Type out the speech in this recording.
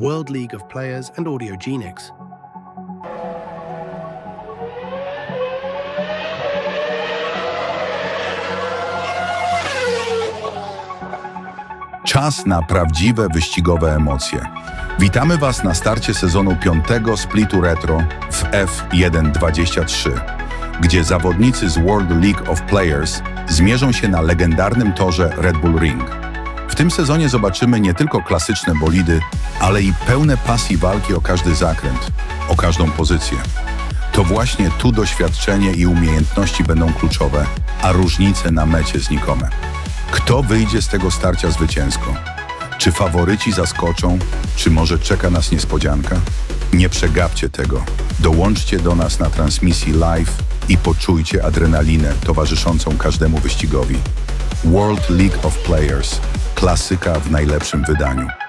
World League of Players and Audiogenics. Czas na prawdziwe wyścigowe emocje. Witamy Was na starcie sezonu piątego Splitu Retro w F1.23, gdzie zawodnicy z World League of Players zmierzą się na legendarnym torze Red Bull Ring. Tym sezonie zobaczymy nie tylko klasyczne bolidy, ale i pełne pasji walki o każdy zakręt, o każdą pozycję. To właśnie tu doświadczenie i umiejętności będą kluczowe, a różnice na mecie znikome. Kto wyjdzie z tego starcia zwycięsko? Czy faworyci zaskoczą, czy może czeka nas niespodzianka? Nie przegapcie tego. Dołączcie do nas na transmisji live i poczujcie adrenalinę towarzyszącą każdemu wyścigowi. World League of Players. Klasyka w najlepszym wydaniu.